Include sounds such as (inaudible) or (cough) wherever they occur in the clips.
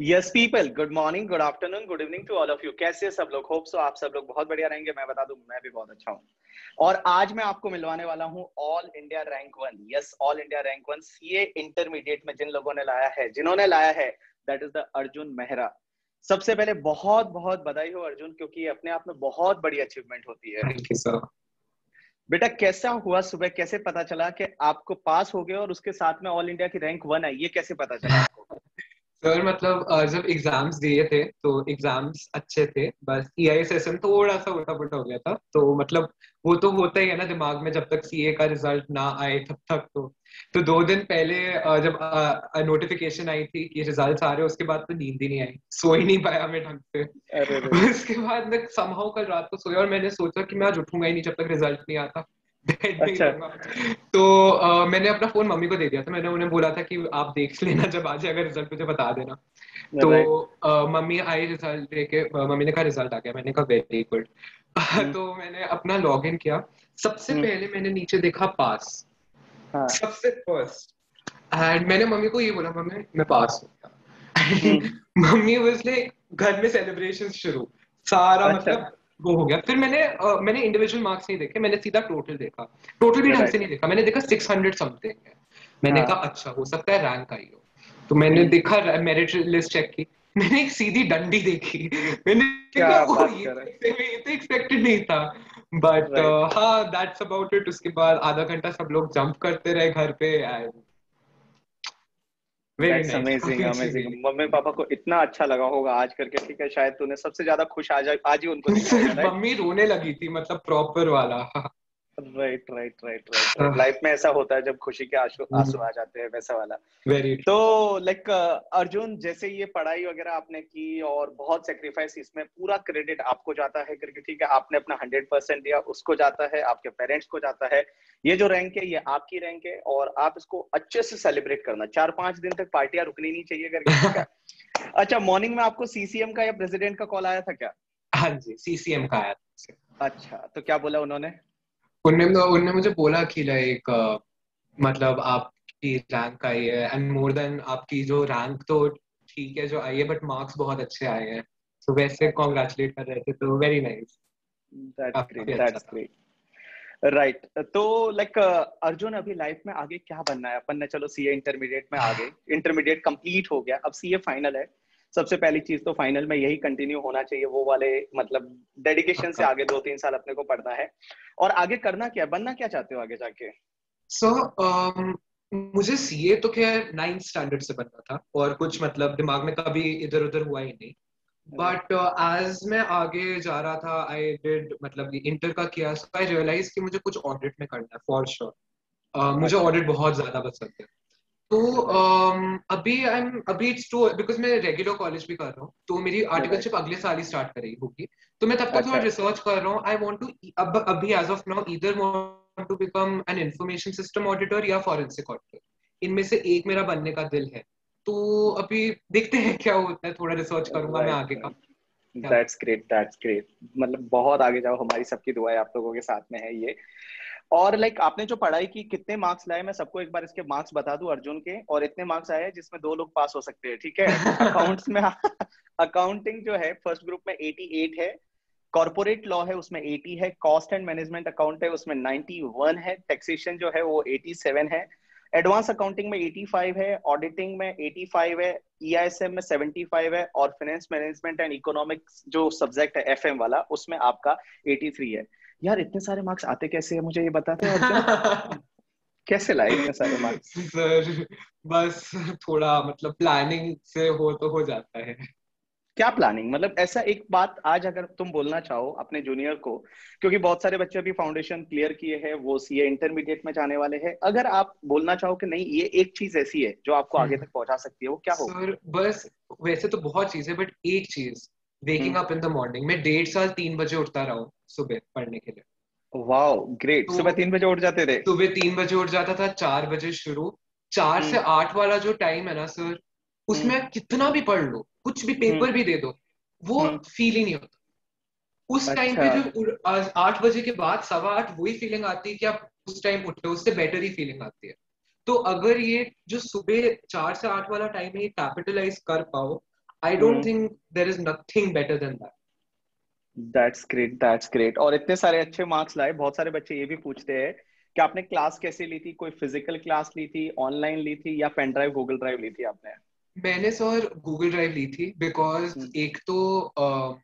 Yes people good morning good afternoon good evening to all of you कैसे सब लोग? Hope so आप सब लोग बहुत बढ़िया रहेंगे। मैं बता दूँ मैं भी बहुत अच्छा हूँ। और आज मैं आपको मिलवाने वाला हूँ all India rank one yes all India rank one CA intermediate में जिन लोगों ने लाया है जिन्होंने लाया है that is the Arjun Mehra सबसे पहले बहुत बहुत बधाई हो अर्जुन क्योंकि ये अपने आप में बहुत बड़ी अचीवमेंट होती है। थैंक यू सर बेटा कैसा हुआ सुबह? कैसे पता चला कि आपको पास हो गया और उसके साथ में ऑल इंडिया की रैंक वन आई? ये कैसे पता चला आपको? सर मतलब जब एग्ज़ाम्स दिए थे तो एग्ज़ाम्स अच्छे थे बस ई आई सेशन थोड़ा सा उल्टा पुल्टा हो गया था। तो मतलब वो तो होता ही है ना दिमाग में जब तक सीए का रिज़ल्ट ना आए तब तक तो। तो दो दिन पहले जब नोटिफिकेशन आई थी कि रिज़ल्ट आ रहे हैं उसके बाद तो नींद ही नहीं आई। सो ही नहीं पाया मैं ढंग से। (laughs) उसके बाद मैं समहाउ कल रात को सोया और मैंने सोचा कि मैं आज उठूँगा ही नहीं जब तक रिज़ल्ट नहीं आता। अच्छा। तो uh, मैंने अपना फ़ोन मम्मी को दे दिया था। मैंने उन्हें बोला था कि आप देख लेना जब आज अगर रिज़ल्ट मुझे बता देना। तो uh, मम्मी आई रिज़ल्ट देके मम्मी ने कहा रिज़ल्ट आ गया। मैंने कहा वेरी गुड हम्म। तो मैंने अपना लॉग इन किया। सबसे हम्म। पहले मैंने नीचे देखा पास हाँ. सबसे फ़र्स्ट एंड मैंने मम्मी को ये बोला मम्मी मैं पास हो गया. हम्म। (laughs) मम्मी उसने घर में सेलिब्रेशन शुरू। सारा अच्छा. मतलब वो हो गया। फिर मैंने uh, मैंने इंडिविजुअल मार्क्स नहीं देखे मैंने सीधा टोटल देखा। टोटल भी ढंग से नहीं देखा। मैंने देखा सिक्स हंड्रेड समथिंग है। मैंने हाँ. कहा अच्छा हो सकता है रैंक आई हो। तो मैंने देखा मेरिट लिस्ट चेक की। मैंने एक सीधी डंडी देखी। मैंने देखा ये तो एक्सपेक्टेड नहीं था। बट हाँ दैट्स अबाउट इट उसके बाद आधा घंटा सब लोग जंप करते रहे घर पे and amazing amazing mummy papa को इतना अच्छा लगा होगा आज करके ठीक है? शायद तूने सबसे ज़्यादा खुश आज आज ही उनको (laughs) मम्मी रोने लगी थी मतलब प्रॉपर वाला। (laughs) Right right right right life में ऐसा होता है जब खुशी के आँसू हम्म। आँसू आ जाते हैं वैसा वाला। वेरी तो लाइक अर्जुन जैसे ये पढ़ाई वगैरह आपने की और बहुत सेक्रीफाइस इसमें पूरा क्रेडिट आपको जाता है करके ठीक है? आपने अपना हंड्रेड परसेंट दिया उसको जाता है आपके पेरेंट्स को जाता है। ये जो रैंक है ये आपकी रैंक है और आप इसको अच्छे से सेलिब्रेट करना। चार पाँच दिन तक पार्टियाँ रुकनी नहीं चाहिए करके (laughs) अच्छा मॉर्निंग में आपको सीसीएम का या प्रेसिडेंट का कॉल आया था क्या? हाँ जी सीसीएम का आया था। अच्छा तो क्या बोला उन्होंने? उनने उनने मुझे बोला कि लाइक मतलब आपकी रैंक आई है एंड मोर देन आपकी जो रैंक तो ठीक है जो आई है बट मार्क्स बहुत अच्छे आए हैं। तो वैसे कॉन्ग्रेचुलेट कर रहे थे तो वेरी नाइस राइट तो लाइक अर्जुन अभी लाइफ में आगे क्या बनना है? अपन ने चलो सीए इंटरमीडिएट में आगे इंटरमीडिएट कंप्लीट हो गया। अब सीए फाइनल है। सबसे पहली चीज़ तो फाइनल में यही कंटिन्यू होना चाहिए वो वाले मतलब डेडिकेशन से आगे दो तीन साल अपने को पढ़ना है। और आगे करना क्या बनना क्या चाहते हो आगे जाके? सो so, um, मुझे सीए तो क्या नाइन्थ स्टैंडर्ड से बनना था और कुछ मतलब दिमाग में कभी इधर उधर हुआ ही नहीं। बट एज uh, मैं आगे जा रहा था आई डिड मतलब इंटर का किया सो आई रियलाइज़ कि मुझे कुछ ऑडिट में करना है फॉर श्योर uh, मुझे ऑडिट अच्छा। बहुत ज़्यादा पसंद है। तो um, अभी आई एम अभी इट्स टू बिकॉज़ मैं रेगुलर कॉलेज भी कर रहा हूँ तो मेरी आर्टिकलशिप अगले साल ही स्टार्ट करेगी होगी। तो मैं तब तक थोड़ा रिसर्च कर रहा हूँ। आई वांट टू अब अभी एज ऑफ़ नाउ इधर want to become an information system auditor या फॉरेंसिक ऑडिटर इनमें से एक मेरा बनने का दिल है। तो अभी देखते हैं क्या होता है थोड़ा रिसर्च करूँगा मैं आगे का। दैट्स ग्रेट दैट्स ग्रेट मतलब बहुत आगे जाओ हमारी सबकी दुआएँ आप लोगों के साथ में है ये। और लाइक आपने जो पढ़ाई की, कितने मार्क्स लाए, मैं सबको एक बार इसके मार्क्स बता दूँ, अर्जुन के, और इतने मार्क्स आए जिसमें दो लोग पास हो सकते हैं, ठीक है? अकाउंट्स में अकाउंटिंग जो है फ़र्स्ट ग्रुप में 88 है कॉर्पोरेट लॉ है, उसमें 80 है कॉस्ट एंड मैनेजमेंट अकाउंट है, उसमें 91 है टैक्सेशन जो है, वो 87 है एडवांस अकाउंटिंग में 85 है ऑडिटिंग में 85 है ईआईएसएम में 75 है, और फाइनेंस मैनेजमेंट एंड इकोनॉमिक्स जो सब्जेक्ट है एफएम वाला, उसमें आपका 83 है। यार इतने सारे मार्क्स आते कैसे है? मुझे ये बताते हैं (laughs) कैसे लाए इतने सारे मार्क्स सर बस थोड़ा मतलब प्लानिंग से हो तो हो जाता है। क्या प्लानिंग मतलब ऐसा एक बात आज अगर तुम बोलना चाहो अपने जूनियर को क्योंकि बहुत सारे बच्चे अभी फाउंडेशन क्लियर किए हैं वो सीए इंटरमीडिएट में जाने वाले हैं। अगर आप बोलना चाहो कि नहीं ये एक चीज़ ऐसी है जो आपको आगे हम्म। तक पहुँचा सकती है वो क्या हो सर बस वैसे तो बहुत चीज़ है बट एक चीज़ waking up in the morning मैं डेढ़ साल तीन बजे उठता रहा हूँ सुबह पढ़ने के लिए। वाओ ग्रेट तो, सुबह तीन बजे उठ जाते थे? सुबह तीन बजे उठ जाता था चार बजे शुरू। चार से हम्म। आठ वाला जो टाइम है ना सर उसमें हम्म। कितना भी पढ़ लो कुछ भी पेपर हम्म। भी दे दो वो फील ही नहीं होता। उस टाइम अच्छा। पे जो आठ बजे के बाद सवा आठ वही फीलिंग आती है कि आप उस टाइम उठे उससे बेटर ही फीलिंग आती है। तो अगर ये जो सुबह चार से आठ वाला टाइम है ये कैपिटलाइज कर पाओ I don't think there is nothing better than that that's great that's great और इतने सारे अच्छे मार्क्स लाए बहुत सारे बच्चे ये भी पूछते हैं कि आपने क्लास कैसे ली थी? कोई फ़िज़िकल क्लास ली थी ऑनलाइन ली थी या पेन ड्राइव गूगल ड्राइव ली थी आपने? मैंने सर गूगल ड्राइव ली थी बिकॉज़ हम्म। एक तो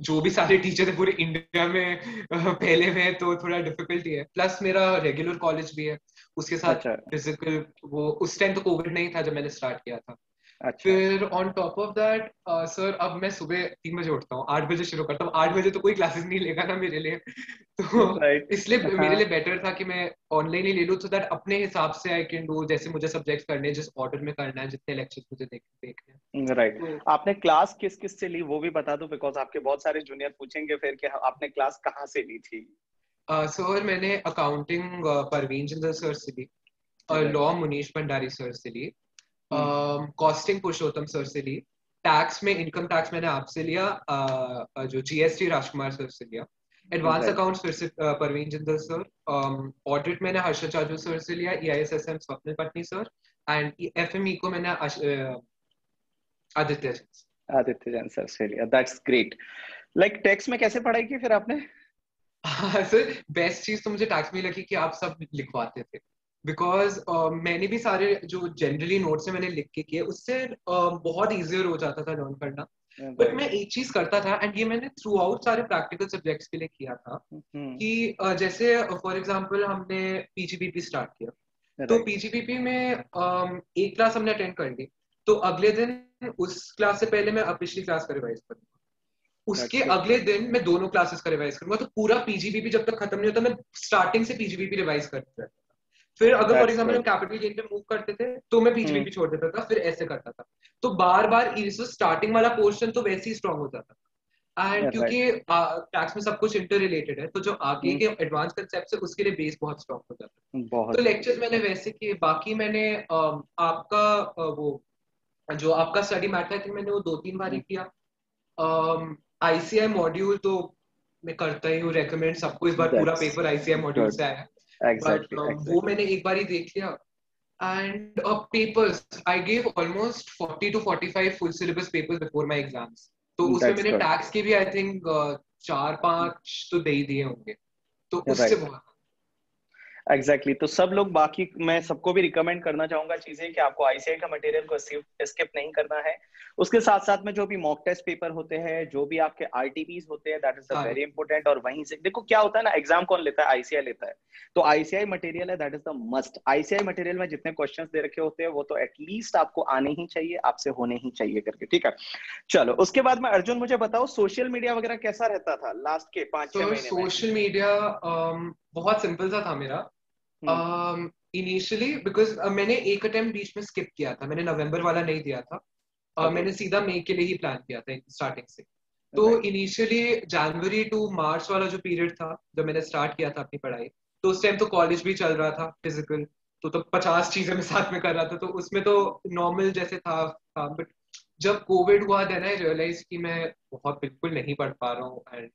जो भी सारे टीचर थे पूरे इंडिया में पहले में तो थोड़ा डिफिकल्टी है प्लस मेरा रेगुलर कॉलेज भी है उसके साथ फ़िज़िकल अच्छा। वो उस टाइम तो कोविड नहीं था जब मैंने स्टार्ट किया था। अच्छा। फिर on top of that sir अब मैं सुबह तीन बजे उठता हूँ आठ बजे शुरू करता हूँ आठ बजे तो कोई क्लासेस नहीं लेगा ना मेरे लिए (laughs) तो right. इसलिए हाँ. मेरे लिए बेटर था कि मैं ऑनलाइन ही ले लूँ सो दैट अपने हिसाब से आई कैन डू जैसे मुझे सब्जेक्ट करने जिस ऑर्डर में करना है जितने लेक्चर्स मुझे देख देखने राइट right. तो, आपने क्लास किस किस से ली वो भी बता दो बिकॉज़ आपके बहुत सारे जूनियर पूछेंगे फिर कि आपने क्लास कहाँ से ली थी सर uh, मैंने अकाउंटिंग परवीन चंद्र सर से ली और लॉ मुनीश भंडारी सर से ली कॉस्टिंग um, पुरुषोत्तम सर से ली। टैक्स में इनकम टैक्स मैंने आपसे लिया uh, जो जीएसटी राजकुमार सर से लिया। एडवांस अकाउंट फिर से परवीन जिंदल सर ऑडिट मैंने हर्षद चाजू सर से लिया E I S S M Swapnil Patni sir and F M E को मैंने आदित्य आदित्य जैन सर से लिया। दैट्स ग्रेट लाइक टैक्स में कैसे पढ़ाई की फिर आपने? सर बेस्ट चीज़ तो मुझे टैक्स में लगी कि आप सब लिखवाते थे। बिकॉज़ uh, मैंने भी सारे जो जनरली नोट्स मैंने लिख के किए उससे uh, बहुत इजियर हो जाता था लर्न करना। बट मैं एक चीज़ करता था एंड ये मैंने थ्रू आउट सारे प्रैक्टिकल सब्जेक्ट्स के लिए किया था hmm. कि uh, जैसे फॉर एग्ज़ाम्पल हमने पीजीबीपी स्टार्ट किया। तो पीजीबीपी में um, एक क्लास हमने अटेंड कर ली। तो अगले दिन उस क्लास से पहले मैं पिछली क्लास का रिवाइज करूँगा। उसके अच्छा। अगले दिन मैं दोनों क्लासेस का रिवाइज करूँगा। तो पूरा पीजीबीपी जब तक खत्म नहीं होता मैं स्टार्टिंग से पीजीबीपी रिवाइज करता रहता फिर अगर फॉर एग्ज़ाम्पल हम कैपिटल गेन पे मूव करते थे तो मैं बीच में भी. छोड़ देता था फिर ऐसे करता था। तो बार बार स्टार्टिंग वाला पोर्शन तो वैसे ही स्ट्रॉन्ग हो जाता था। एंड क्योंकि टैक्स में सब कुछ इंटर रिलेटेड है तो जो आगे hmm. के एडवांस कंसेप्ट है उसके लिए बेस बहुत स्ट्रॉन्ग हो जाता है। तो लेक्चर्स मैंने वैसे किए बाकी मैंने आपका वो जो आपका स्टडी मैटर है मैंने वो दो तीन बार ही hmm. किया। आईसीआई मॉड्यूल तो मैं करता ही हूँ रेकमेंड सबको इस बार पूरा पेपर आईसीआई मॉड्यूल से आया। Um, एक बार ही देख लिया। And papers I gave almost 40 to 45 full syllabus papers before my चार पाँच तो दे ही दिए होंगे। तो उससे बहुत एग्जैक्टली exactly. तो सब लोग बाकी मैं सबको भी रिकमेंड करना चाहूँगा चीज़ें कि आपको आईसीआई का मटेरियल को स्किप नहीं करना है। उसके साथ साथ में जो भी मॉक टेस्ट पेपर होते हैं जो भी आपके आरटीपीज होते हैं दैट इज़ वेरी इंपॉर्टेंट और वहीं से देखो क्या होता है ना एग्ज़ाम कौन लेता है? आईसीआई लेता है। तो आईसीआई मटेरियल है that is the must ICI material में जितने क्वेश्चन दे रखे होते हैं वो तो एटलीस्ट आपको आने ही चाहिए आपसे होने ही चाहिए करके ठीक है? चलो उसके बाद में अर्जुन मुझे बताओ सोशल मीडिया वगैरह कैसा रहता था? लास्ट के पाँच छह महीने सोशल मीडिया बहुत सिंपल सा था मेरा। इनिशियली बिकॉज़ मैंने एक अटेम्प्ट बीच में स्किप किया था। मैंने नवंबर वाला नहीं दिया था। Uh, okay. मैंने सीधा मई के लिए ही प्लान किया था स्टार्टिंग से। तो इनिशियली जनवरी टू मार्च वाला जो पीरियड था जब मैंने स्टार्ट किया था अपनी पढ़ाई तो उस टाइम तो कॉलेज भी चल रहा था फ़िज़िकल तो तो पचास चीज़ें मैं साथ में कर रहा था तो उसमें तो नॉर्मल जैसे था था। बट जब कोविड हुआ देन आई रियलाइज़ कि मैं बहुत बिल्कुल नहीं पढ़ पा रहा हूँ एंड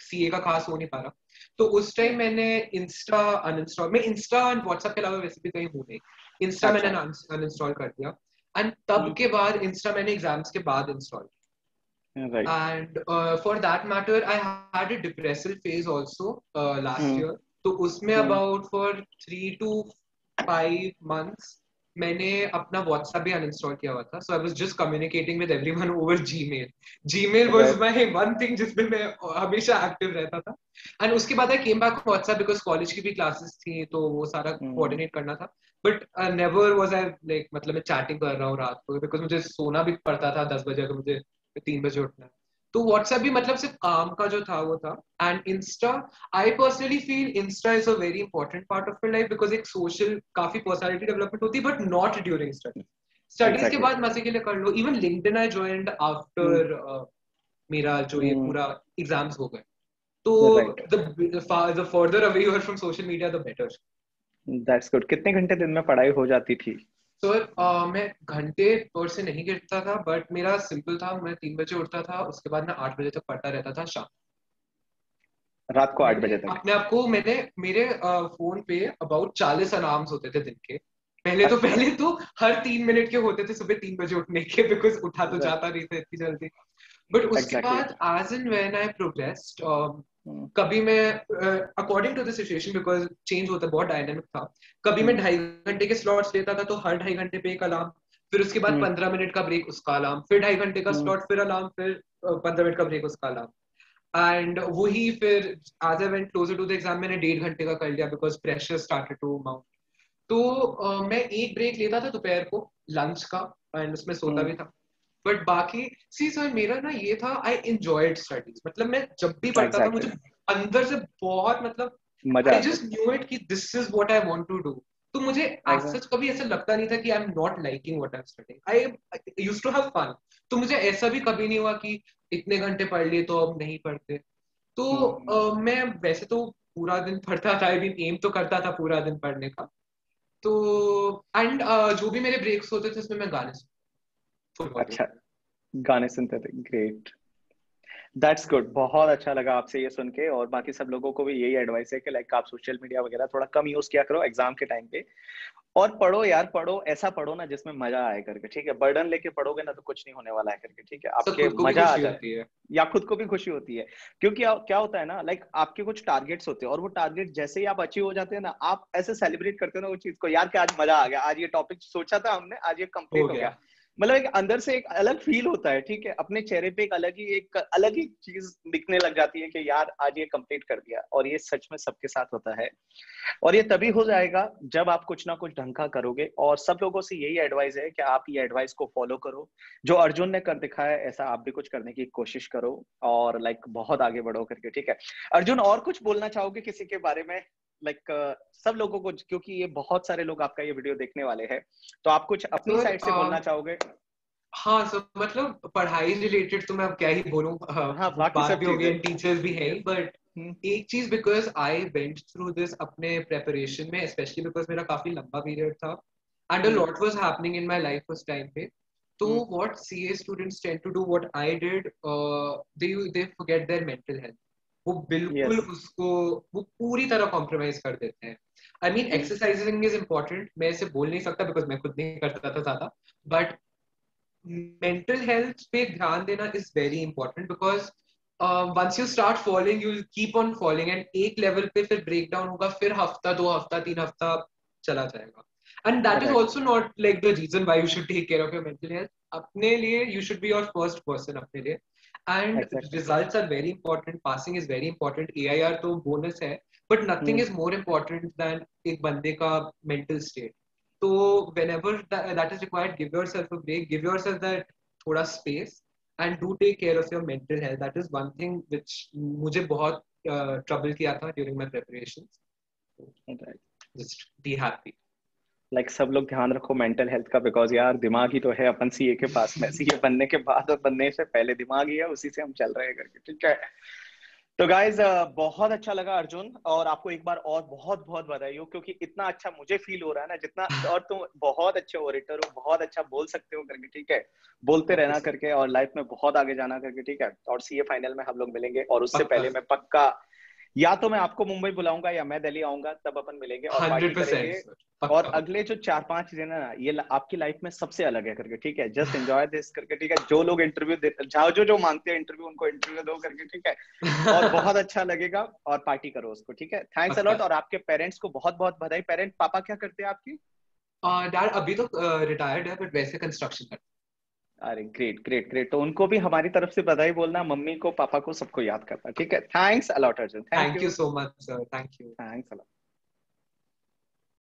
सीए का खास हो नहीं पा रहा। तो उस टाइम मैंने इंस्टा अनइंस्टॉल मैं इंस्टा एंड व्हाट्सएप के अलावा वैसे भी कहीं हूँ नहीं। इंस्टा अच्छा। मैंने अनइंस्टॉल कर दिया। एंड तब. के बाद इंस्टा मैंने एग्ज़ाम्स के बाद install and for that matter I had a depressive phase also last year तो उसमें about for three to five months मैंने अपना व्हाट्सएप भी अनइंस्टॉल किया हुआ था so I was just communicating with everyone over Gmail Gmail was my one thing जिसमें मैं हमेशा एक्टिव रहता था। एंड उसके बाद I came back WhatsApp because college की भी क्लासेस थी तो वो सारा कोऑर्डिनेट hmm. करना था। But never was I like मतलब मैं चैटिंग कर रहा हूँ रात को बिकॉज़ मुझे सोना भी पड़ता था दस बजे अगर मुझे तीन बजे उठना है। तो व्हाट्सएप भी मतलब सिर्फ़ काम का जो था वो था। And insta I personally feel insta is a very important part of your life because एक सोशल काफ़ी पर्सनैलिटी डेवलपमेंट होती है but not during study studies के बाद मज़े के लिए कर लो। Even LinkedIn I joined after मेरा जो ये hmm. पूरा एग्ज़ाम्स हो गए। तो the further away you are from social media the better that's good कितने घंटे दिन में पढ़ाई हो जाती थी? सर uh, मैं घंटे पर से नहीं गिरता था बट मेरा सिंपल था मैं तीन बजे उठता था उसके बाद मैं आठ बजे तक पढ़ता रहता था शाम। रात को आठ बजे तक? अपने आप को मैंने मेरे फ़ोन पे अबाउट चालीस अलार्म्स होते थे दिन के। पहले तो अच्छा। पहले तो हर तीन मिनट के होते थे सुबह तीन बजे उठने के बिकॉज़ उठा तो जाता नहीं था इतनी जल्दी। बट उसके बाद as and when I progressed कभी मैं according to the situation because change होता बहुत डायनेमिक था कभी मैं hmm. ढाई घंटे के स्लॉट्स लेता था तो हर ढाई घंटे पे एक अलार्म फिर उसके बाद hmm. पंद्रह मिनट का ब्रेक उसका अलार्म फिर ढाई घंटे का स्लॉट hmm. फिर अलार्म फिर पंद्रह मिनट का ब्रेक उसका अलार्म एंड वही फिर as I went closer to the exam मैंने डेढ़ घंटे का कर लिया because pressure started to mount तो uh, मैं एक ब्रेक लेता था दोपहर को लंच का एंड उसमें सोता भी था बट बाकी सी सर मेरा ना ये था आई एंजॉयड स्टडीज़ मतलब मैं जब भी पढ़ता exactly. था मुझे अंदर से बहुत मतलब आई जस्ट न्यू इट कि this is what I want to do तो मुझे सच कभी ऐसा लगता नहीं था कि I am not liking what I am studying I used to have fun तो मुझे ऐसा भी कभी नहीं हुआ कि इतने घंटे पढ़ लिए तो अब नहीं पढ़ते. तो uh, मैं वैसे तो पूरा दिन पढ़ता था आई मीन एम तो करता था पूरा दिन पढ़ने का. तो एंड uh, जो भी मेरे ब्रेक्स होते थे उसमें मैं गाने अच्छा गाने सुनते थे ग्रेट दैट्स गुड बहुत अच्छा लगा आपसे ये सुन के और बाकी सब लोगों को भी यही एडवाइस है कि लाइक आप सोशल मीडिया वगैरह थोड़ा कम यूज़ किया करो एग्ज़ाम के टाइम पे। और पढ़ो यार पढ़ो ऐसा पढ़ो ना जिसमें मज़ा आए करके ठीक है? बर्डन लेके पढ़ोगे ना तो कुछ नहीं होने वाला है करके ठीक है? आपके मज़ा आ जाती है। या खुद को भी खुशी होती है। क्योंकि क्या होता है ना लाइक आपके कुछ टारगेट्स होते हैं और वो टारगेट जैसे ही आप अचीव हो जाते हैं ना आप ऐसे सेलिब्रेट करते हो ना वो चीज़ को यार कि आज मज़ा आ गया? आज ये टॉपिक सोचा था हमने आज ये कंप्लीट हो गया। मतलब एक अंदर से एक अलग फील होता है, ठीक है? अपने चेहरे पे एक अलग ही, एक अलग ही चीज़ दिखने लग जाती है कि यार, आज ये कंप्लीट कर दिया और ये सच में सबके साथ होता है। और ये तभी हो जाएगा जब आप कुछ ना कुछ ढंग का करोगे और सब लोगों से यही एडवाइस है कि आप ये एडवाइस को फॉलो करो। जो अर्जुन ने कर दिखाया ऐसा आप भी कुछ करने की कोशिश करो और लाइक बहुत आगे बढ़ो करके, ठीक है? अर्जुन और कुछ बोलना चाहोगे किसी के बारे में? लाइक like, uh, सब लोगों को क्योंकि ये बहुत सारे लोग आपका ये वीडियो देखने वाले हैं। तो आप कुछ अपनी साइड से बोलना चाहोगे? हाँ सो मतलब पढ़ाई रिलेटेड तो मैं अब क्या ही बोलूँ हाँ, बाकी सब हो गए टीचर्स भी हैं बट हम्म। एक चीज़ because I went through this अपने प्रेपरेशन में स्पेशली बिकॉज़ मेरा काफ़ी लंबा पीरियड था and a lot was happening in my life उस टाइम पे। तो what CA students tend to do what I did they they forget their mental health वो बिल्कुल yes. उसको वो पूरी तरह कॉम्प्रोमाइज कर देते हैं। I mean exercising is important मैं इसे बोल नहीं सकता बिकॉज़ मैं खुद नहीं करता था ज़्यादा। बट मेंटल हेल्थ पे ध्यान देना is very important because once you start following you keep on following and एक लेवल पे फिर ब्रेक डाउन होगा फिर हफ़्ता दो हफ़्ता तीन हफ़्ता चला जाएगा। And that is also not like the reason why you should take care of your mental health अपने लिए you should be your first person अपने लिए। And exactly. results are very important passing is very important air तो bonus है but nothing hmm. is more important than एक बंदे का mental state तो whenever that, that is required give yourself a break give yourself that थोड़ा space and do take care of your mental health that is one thing which मुझे बहुत uh, trouble किया था during my preparations right. just be happy like like, सब लोग ध्यान रखो mental health का बिकॉज़ यार दिमाग ही तो है अपन सीए के पास में। सीए बनने के बाद और बनने से पहले दिमाग ही है उसी से हम चल रहे हैं करके ठीक है? तो गाइज़ बहुत अच्छा लगा अर्जुन और आपको एक बार और बहुत बहुत बधाई हो क्योंकि इतना अच्छा मुझे फील हो रहा है ना जितना और तुम बहुत अच्छे ओरेटर हो बहुत अच्छा बोल सकते हो करके ठीक है? बोलते रहना करके और लाइफ में बहुत आगे जाना करके ठीक है? और सीए फाइनल में हम लोग मिलेंगे और उससे पहले मैं पक्का या तो मैं आपको मुंबई बुलाऊँगा या मैं दिल्ली आऊँगा तब अपन मिलेंगे और और अगले जो चार पाँच दिन है ना ये आपकी लाइफ में सबसे अलग है करके ठीक है? जस्ट एंजॉय दिस करके ठीक है? जो लोग इंटरव्यू जाओ जो जो मांगते हैं इंटरव्यू उनको इंटरव्यू दो करके ठीक है? और बहुत अच्छा लगेगा और पार्टी करो उसको ठीक है? थैंक्स अलॉट और आपके पेरेंट्स को बहुत बहुत बधाई। पेरेंट पापा क्या करते हैं आपकी? डैड अभी तो रिटायर्ड है बट वैसे कंस्ट्रक्शन करते अरे ग्रेट ग्रेट ग्रेट तो उनको भी हमारी तरफ़ से बधाई बोलना मम्मी को पापा को सबको याद करना ठीक है? Thanks a lot Arjun. Thank you so much sir thank you thanks a lot